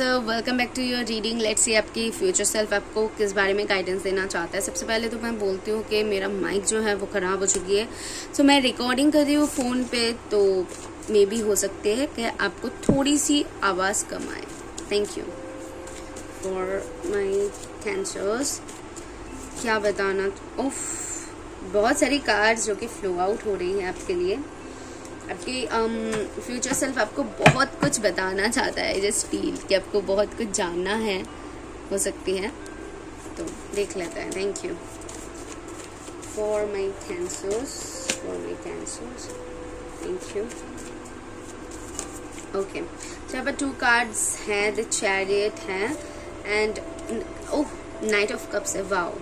Welcome back to your reading let's see आपकी future self आपको किस बारे में गाइडेंस देना चाहता है। सबसे पहले तो मैं बोलती हूँ कि मेरा माइक जो है वो ख़राब हो चुकी है। सो so, मैं रिकॉर्डिंग कर रही हूँ फ़ोन पे तो मे भी हो सकते हैं कि आपको थोड़ी सी आवाज़ कम आए। Thank you for my cancers क्या बताना? उफ बहुत सारी कार्ड्स जो कि फ्लो आउट हो रही हैं आपके लिए। आपकी फ्यूचर um, सेल्फ आपको बहुत कुछ बताना चाहता है जस्ट फील कि आपको बहुत कुछ जानना है हो सकती है। तो देख लेते हैं thank you for my cancers for my cancers thank you okay पर टू कार्ड्स हैं द चैरियट है and oh knight of cups है वाओ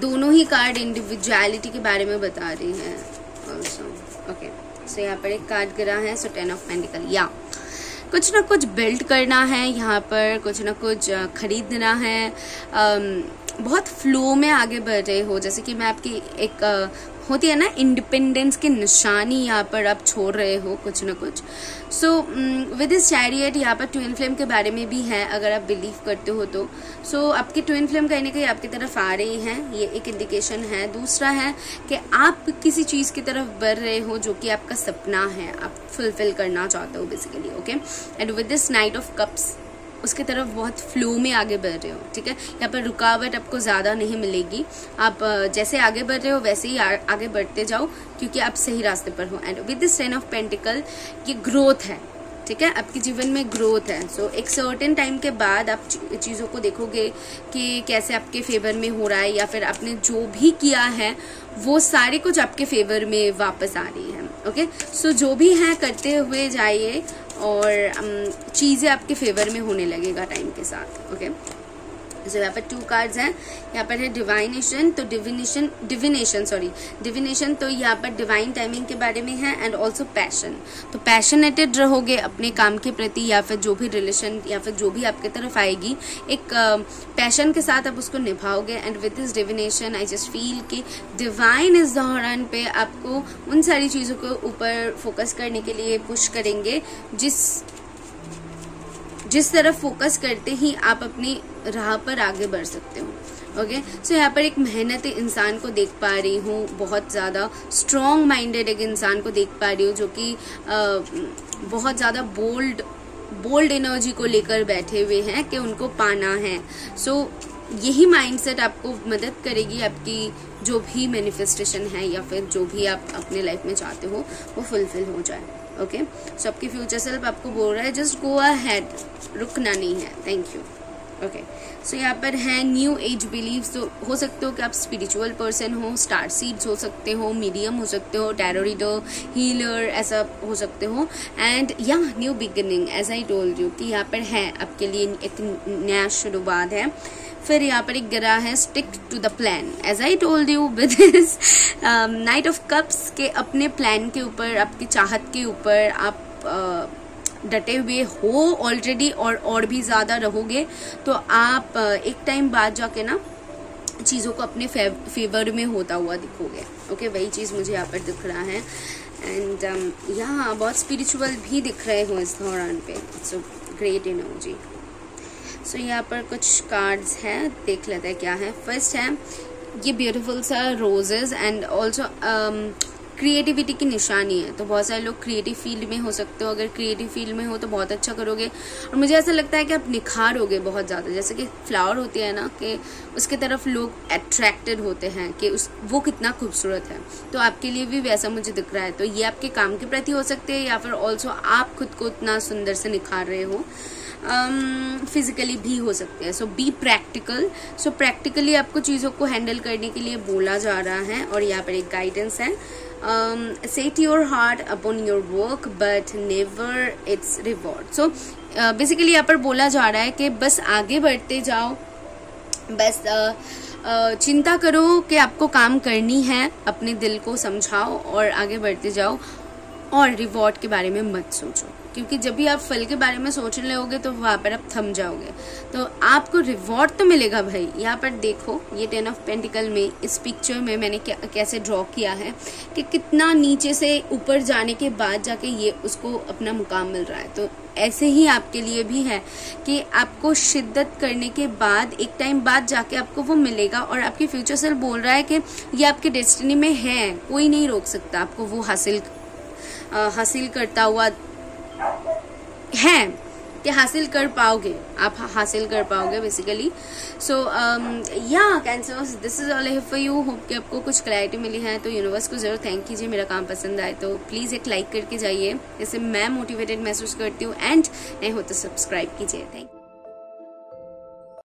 दोनों ही कार्ड इंडिविजुअलिटी के बारे में बता रही हैं। ऑल्सो ओके सो यहाँ पर एक कार्ड गिरा है सो टेन ऑफ़ पेंटिकल या कुछ ना कुछ बिल्ड करना है यहाँ पर, कुछ ना कुछ खरीदना है। बहुत फ्लो में आगे बढ़ रहे हो, जैसे कि मैं आपकी एक होती है ना इंडिपेंडेंस की निशानी यहाँ पर आप छोड़ रहे हो कुछ ना कुछ। सो विद इस चैरियट यहाँ पर ट्विन फ्लेम के बारे में भी है अगर आप बिलीव करते हो तो। सो so, आपकी ट्विन फ्लेम कहीं ना कहीं आपकी तरफ़ आ रही हैं ये एक इंडिकेशन है। दूसरा है कि आप किसी चीज़ की तरफ़ बढ़ रहे हो जो कि आपका सपना है आप फुलफिल करना चाहते हो basically okay and with this knight of cups उसके तरफ़ बहुत फ्लो में आगे बढ़ रहे हो ठीक है? यहाँ पर रुकावट आपको ज़्यादा नहीं मिलेगी। आप जैसे आगे बढ़ रहे हो वैसे ही आगे बढ़ते जाओ क्योंकि आप सही रास्ते पर हो। And with this ten of pentacle ये ग्रोथ है ठीक है? आपके जीवन में ग्रोथ है। सो so, एक सर्टेन टाइम के बाद आप चीज़ों को देखोगे कि कैसे आपके फेवर में हो रहा है या फिर आपने जो भी किया है वो सारे कुछ आपके फेवर में वापस आ रही है ओके okay? सो so, जो भी है करते हुए जाइए। और um, चीज़ें आपके फेवर में होने लगेगा टाइम के साथ ओके जो यहाँ पर टू कार्ड्स हैं। यहाँ पर है डिवाइनेशन तो डिविनेशन डिविनेशन सॉरी डिविनेशन तो यहाँ पर डिवाइन टाइमिंग के बारे में है एंड ऑल्सो पैशन तो पैशनेटेड रहोगे अपने काम के प्रति या फिर जो भी रिलेशन या फिर जो भी आपके तरफ़ आएगी एक पैशन uh, के साथ आप उसको निभाओगे and with this divination I just feel कि डिवाइन इस दौरान पे आपको उन सारी चीज़ों के ऊपर फोकस करने के लिए पुश करेंगे जिस जिस तरफ़ फोकस करते ही आप अपनी राह पर आगे बढ़ सकते हो ओके सो यहाँ पर एक मेहनत इंसान को देख पा रही हूँ बहुत ज़्यादा स्ट्रॉन्ग माइंडेड एक इंसान को देख पा रही हूँ जो कि बहुत ज़्यादा बोल्ड बोल्ड एनर्जी को लेकर बैठे हुए हैं कि उनको पाना है। सो so, यही माइंडसेट आपको मदद करेगी आपकी जो भी मैनिफेस्टेशन है या फिर जो भी आप अपने लाइफ में चाहते हो, वो फुलफिल हो जाए ओके सो आपकी फ्यूचर सेल्फ आपको बोल रहा है जस्ट गो अहेड रुकना नहीं है थैंक यू ओके सो यहाँ पर है न्यू एज बिलीव तो हो सकते हो कि आप स्पिरिचुअल पर्सन हो स्टार सीड्स हो सकते हो मीडियम हो सकते हो टैरो रीडर हीलर ऐसा हो सकते हो। एंड या new beginning as I told you कि यहाँ पर है, आपके लिए एक नया शुरुआत है। फिर यहाँ पर एक गिरा है stick to the plan as I told you with knight of cups के अपने प्लान के ऊपर आपकी चाहत के ऊपर आप uh, डटे हुए हो ऑलरेडी और और भी ज़्यादा रहोगे तो आप uh, एक टाइम बाद जाके ना चीज़ों को अपने फेवर में होता हुआ दिखोगे. ओके okay, वही चीज़ मुझे यहाँ पर दिख रहा है. एंड um, यहाँ बहुत स्पिरिचुअल भी दिख रहे हो इस दौरान पे. It's great energy so so, यहाँ पर कुछ कार्ड्स हैं। देख लेते हैं क्या है। फ़र्स्ट है ये ब्यूटीफुल सा रोजेज एंड ऑल्सो क्रिएटिविटी की निशानी है। तो बहुत सारे लोग क्रिएटिव फ़ील्ड में हो सकते हो। अगर क्रिएटिव फ़ील्ड में हो तो बहुत अच्छा करोगे। और मुझे ऐसा लगता है कि आप निखारोगे बहुत ज़्यादा। जैसे कि फ्लावर होती है ना कि उसके तरफ़ लोग अट्रैक्टेड होते हैं कि उस वो कितना खूबसूरत है। तो आपके लिए भी वैसा मुझे दिख रहा है। तो ये आपके काम के प्रति हो सकते हैं या फिर ऑल्सो आप खुद को इतना सुंदर से निखार रहे हो। फिजिकली um, भी हो सकते हैं. So be practical so practically आपको चीज़ों को हैंडल करने के लिए बोला जा रहा है और यहाँ पर एक गाइडेंस है. Set your heart upon your work but never its reward so basically यहाँ पर बोला जा रहा है कि बस आगे बढ़ते जाओ. बस uh, uh, चिंता करो कि आपको काम करनी है. अपने दिल को समझाओ और आगे बढ़ते जाओ. और रिवॉर्ड के बारे में मत सोचो। क्योंकि जब भी आप फल के बारे में सोचने लगोगे तो वहाँ पर आप थम जाओगे। तो आपको रिवॉर्ड तो मिलेगा भाई। यहाँ पर देखो ये टेन ऑफ़ पेंटिकल में इस पिक्चर में मैंने क्या, कैसे ड्रॉ किया है कि कितना नीचे से ऊपर जाने के बाद जाके ये उसको अपना मुकाम मिल रहा है। तो ऐसे ही आपके लिए भी है कि आपको शिद्दत करने के बाद एक टाइम बाद जाके आपको वो मिलेगा और आपकी फ्यूचर सेल बोल रहा है कि ये आपके डेस्टिनी में है कोई नहीं रोक सकता आपको वो हासिल हासिल करता हुआ है कि हासिल कर पाओगे, आप हासिल कर पाओगे बेसिकली सो या cancers this is all for you hope कि आपको कुछ क्लैरिटी मिली है तो यूनिवर्स को ज़रूर थैंक कीजिए, मेरा काम पसंद आए तो प्लीज़ एक लाइक करके जाइए. जैसे मैं मोटिवेटेड महसूस करती हूँ एंड नहीं हो तो सब्सक्राइब कीजिए. थैंक